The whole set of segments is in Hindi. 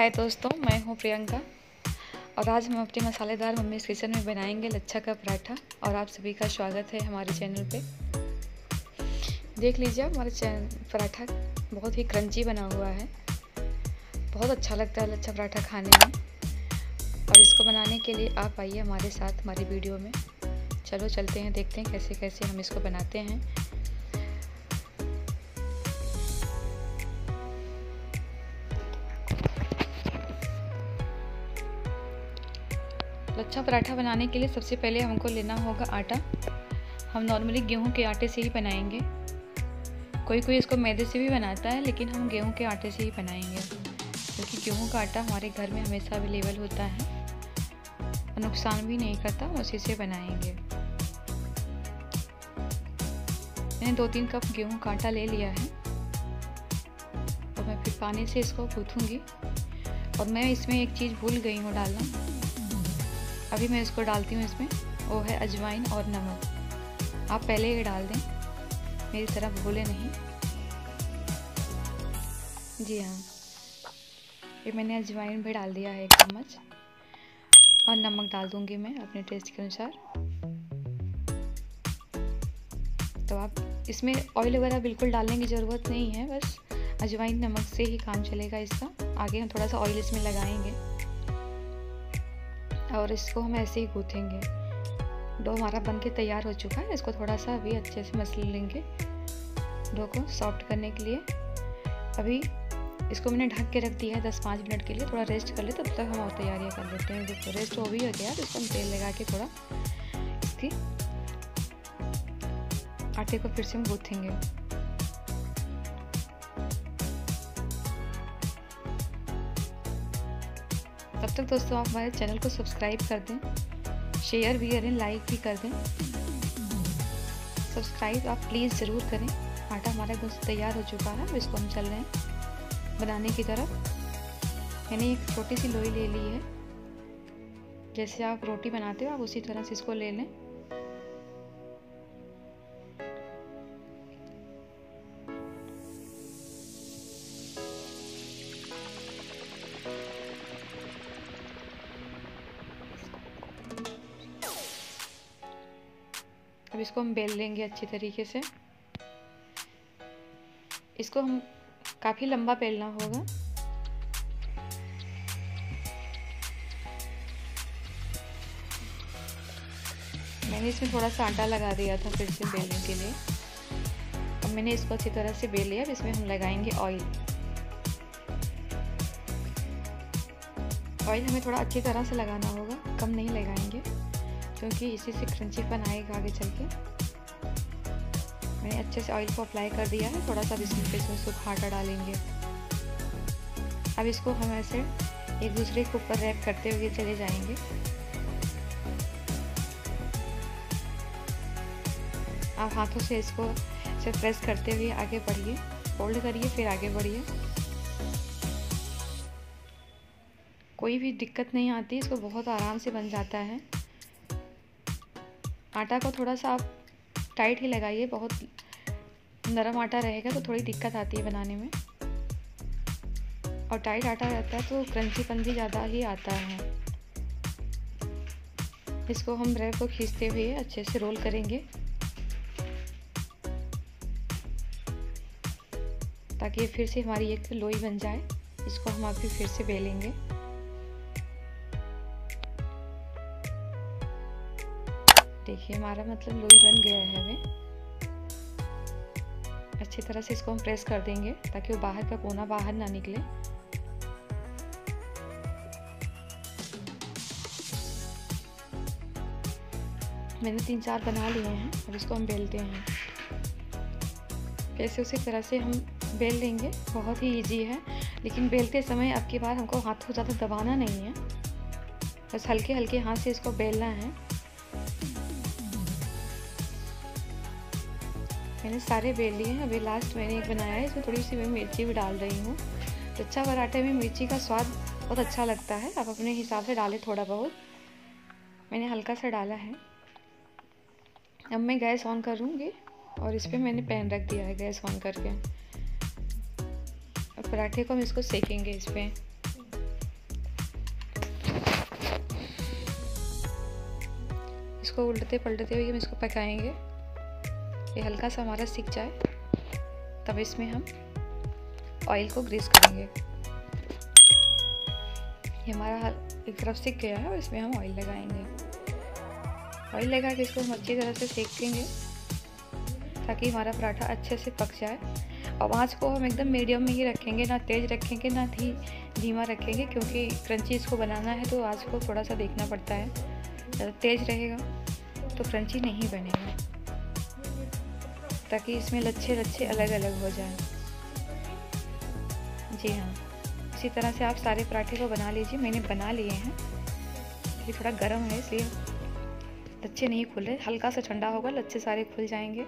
हाय दोस्तों, मैं हूँ प्रियंका। और आज हम अपनी मसालेदार मम्मी किचन में बनाएँगे लच्छा का पराठा। और आप सभी का स्वागत है हमारे चैनल पे। देख लीजिए, हमारा पराठा बहुत ही क्रंची बना हुआ है। बहुत अच्छा लगता है लच्छा पराठा खाने में। और इसको बनाने के लिए आप आइए हमारे साथ हमारी वीडियो में। चलो, चलते हैं, देखते हैं कैसे कैसे हम इसको बनाते हैं। लच्छा पराठा बनाने के लिए सबसे पहले हमको लेना होगा आटा। हम नॉर्मली गेहूँ के आटे से ही बनाएँगे। कोई कोई इसको मैदे से भी बनाता है, लेकिन हम गेहूँ के आटे से ही बनाएँगे। क्योंकि तो गेहूँ का आटा हमारे घर में हमेशा अवेलेबल होता है। और नुकसान भी नहीं करता उसी से बनाएँगे। मैंने दो तीन कप गेहूँ का आटा ले लिया है। और मैं फिर पानी से इसको गूँथूँगी। और मैं इसमें एक चीज़ भूल गई हूँ डालना। अभी मैं इसको डालती हूँ इसमें। वो है अजवाइन और नमक। आप पहले ही डाल दें। मेरी तरफ़ भूले नहीं। जी हाँ। ये मैंने अजवाइन भी डाल दिया है एक चम्मच। और नमक डाल दूँगी मैं अपने टेस्ट के अनुसार। तो आप इसमें ऑयल वगैरह बिल्कुल डालने की ज़रूरत नहीं है, बस अजवाइन नमक से ही काम चलेगा इसका। आगे हम थोड़ा सा ऑयल इसमें लगाएँगे। और इसको हम ऐसे ही गूँथेंगे। डो हमारा बन के तैयार हो चुका है। इसको थोड़ा सा अभी अच्छे से मसल लेंगे। डो को सॉफ्ट करने के लिए। अभी इसको मैंने ढक के रख दिया है दस पाँच मिनट के लिए। थोड़ा रेस्ट कर ले, तब तक हम और तैयारियाँ कर लेते हैं। देखो, रेस्ट हो भी हो गया। तो इसको हम तेल लगा के थोड़ा इसकी आटे को फिर से हम गूँथेंगे। तब तक दोस्तों आप हमारे चैनल को सब्सक्राइब कर दें शेयर भी करें लाइक भी कर दें। सब्सक्राइब आप प्लीज़ ज़रूर करें। आटा हमारा दोस्त तैयार हो चुका है, इसको हम चल रहे हैं बनाने की तरफ़। मैंने एक छोटी सी लोई ले ली है। जैसे आप रोटी बनाते हो, आप उसी तरह से इसको ले लें। अब इसको हम बेल लेंगे अच्छी तरीके से। इसको हम काफ़ी लंबा बेलना होगा। मैंने इसमें थोड़ा सा आटा लगा दिया था फिर से बेलने के लिए। अब मैंने इसको अच्छी तरह से बेल लिया। अब इसमें हम लगाएँगे ऑयल। ऑयल हमें थोड़ा अच्छी तरह से लगाना होगा। कम नहीं लगाएँगे। क्योंकि इसी से क्रंचीपन आएगा आगे चल के। मैंने अच्छे से ऑयल को अप्लाई कर दिया है थोड़ा सा इसमें इसमें सूखा आटा डालेंगे। अब इसको हम ऐसे एक दूसरे के ऊपर रैप करते हुए चले जाएँगे। आप हाथों से इसको से प्रेस करते हुए आगे बढ़िए। फोल्ड करिए, फिर आगे बढ़िए। कोई भी दिक्कत नहीं आती, इसको बहुत आराम से बन जाता है। आटा को थोड़ा सा आप टाइट ही लगाइए, बहुत नरम आटा रहेगा तो थोड़ी दिक्कत आती है बनाने में। और टाइट आटा रहता है तो क्रंचीपन भी ज़्यादा ही आता है। इसको हम ब्रेड को खींचते हुए अच्छे से रोल करेंगे। ताकि फिर से हमारी एक लोई बन जाए, इसको हम अभी फिर से बेलेंगे। देखिए, हमारा मतलब लोई बन गया है हमें। अच्छी तरह से इसको हम प्रेस कर देंगे ताकि वो बाहर का कोना बाहर ना निकले। मैंने तीन चार बना लिए हैं और इसको हम बेलते हैं। कैसे उसी तरह से हम बेल लेंगे बहुत ही इजी है। लेकिन बेलते समय अब की बार हमको हाथ ज़्यादा दबाना नहीं है। बस हल्के हल्के हाथ से इसको बेलना है। मैंने सारे बेल लिए हैं। अभी लास्ट मैंने एक बनाया है, इसमें थोड़ी सी मैं मिर्ची भी डाल रही हूँ। लच्छा पराठे में मिर्ची का स्वाद बहुत अच्छा लगता है। आप अपने हिसाब से डालें थोड़ा बहुत। मैंने हल्का सा डाला है। अब मैं गैस ऑन करूँगी और इस पर मैंने पैन रख दिया है गैस ऑन करके। और पराठे को हम इसको सेकेंगे इस पर इसको उल्टते पलटते हुए हम इसको पकाएँगे। ये हल्का सा हमारा सीख जाए, तब इसमें हम ऑयल को ग्रीस करेंगे। ये हमारा एक तरफ़ सीख गया है और इसमें हम ऑयल लगाएँगे। ऑयल लगा के इसको हम अच्छी तरह से सेकेंगे, ताकि हमारा पराठा अच्छे से पक जाए। और आँच को हम एकदम मीडियम में ही रखेंगे, ना तेज़ रखेंगे, ना धी, धीमा रखेंगे, क्योंकि क्रंची इसको बनाना है तो आँच को थोड़ा सा देखना पड़ता है। ज़्यादा तेज़ रहेगा तो क्रंची नहीं बनेगा। ताकि इसमें लच्छे लच्छे अलग अलग हो जाए। जी हाँ। इसी तरह से आप सारे पराठे को बना लीजिए। मैंने बना लिए हैं। ये थोड़ा गर्म है, इसलिए लच्छे नहीं खुल हल्का सा ठंडा होगा, लच्छे सारे खुल जाएँगे।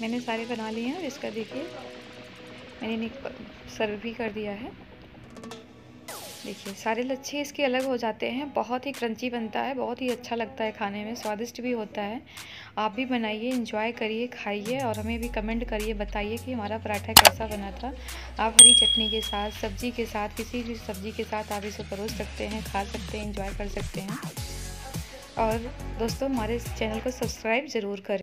मैंने सारे बना लिए हैं और इसका देखिए, मैंने सर्व भी कर दिया है। देखिए, सारे लच्छे इसके अलग हो जाते हैं। बहुत ही क्रंची बनता है, बहुत ही अच्छा लगता है खाने में, स्वादिष्ट भी होता है। आप भी बनाइए इंजॉय करिए, खाइए और हमें भी कमेंट करिए, बताइए कि हमारा पराठा कैसा बना था। आप हरी चटनी के साथ, सब्ज़ी के साथ, किसी भी सब्ज़ी के साथ आप इसे परोस सकते हैं, खा सकते हैं इंजॉय कर सकते हैं। और दोस्तों, हमारे चैनल को सब्सक्राइब ज़रूर करें।